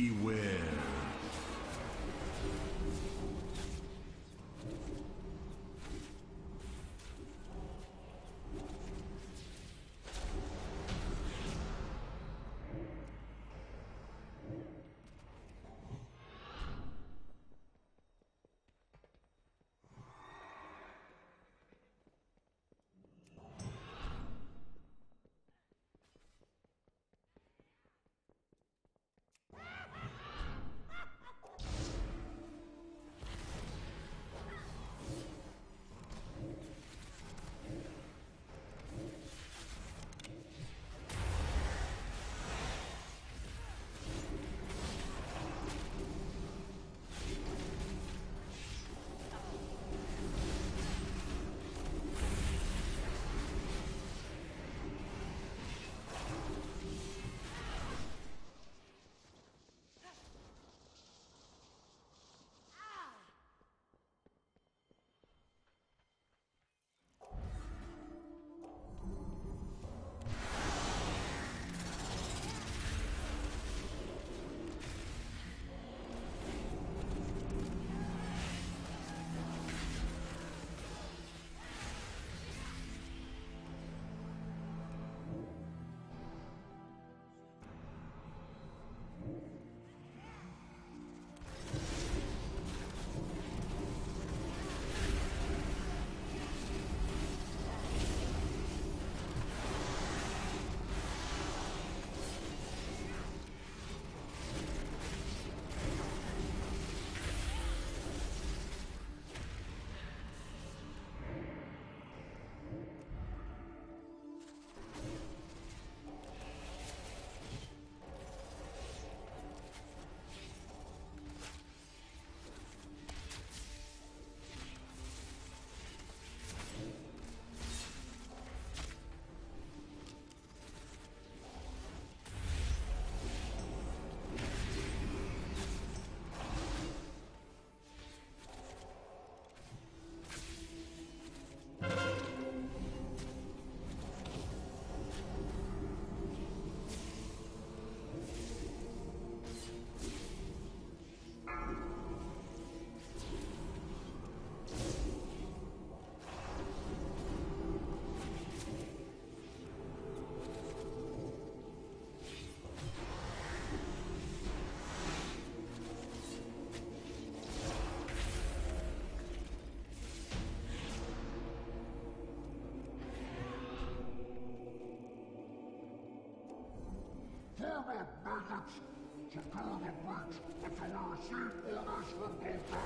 Beware. Maggots! Secure the breach until we receive orders from Voltaire! some entertainment.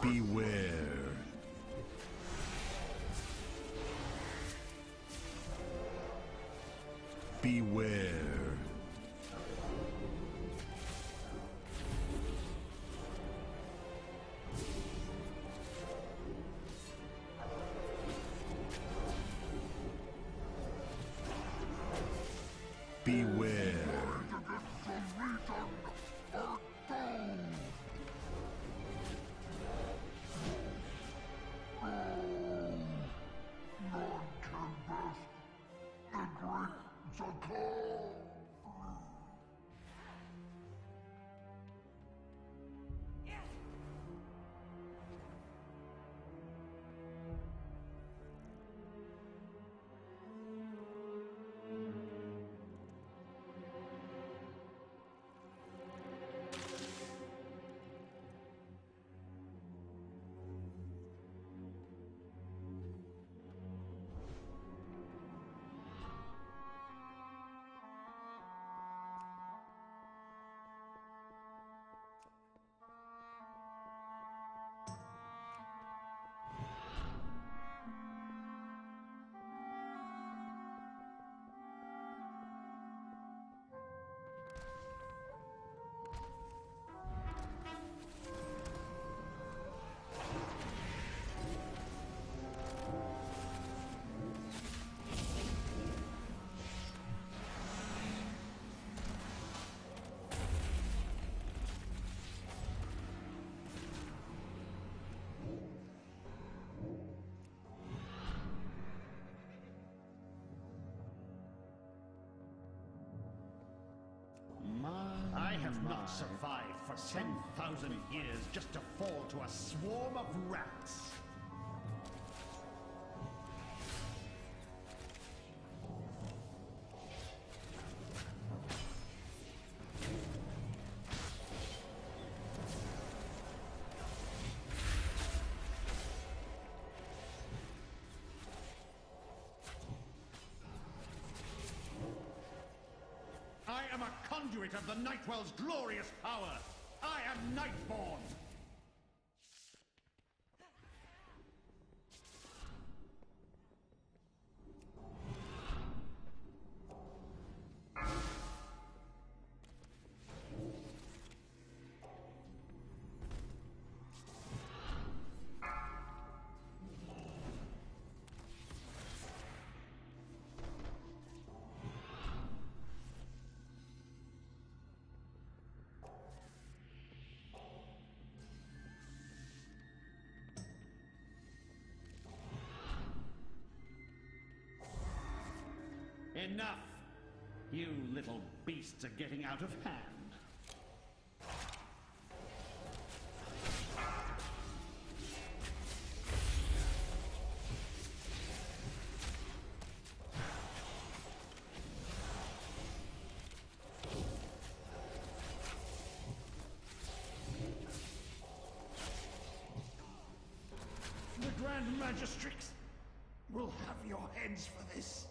Beware. Beware. Beware. I have not survived for 10,000 years just to fall to a swarm of rats. Of glorious power. I am Nightborn. Enough! You little beasts are getting out of hand. The Grand Magistrix will have your heads for this.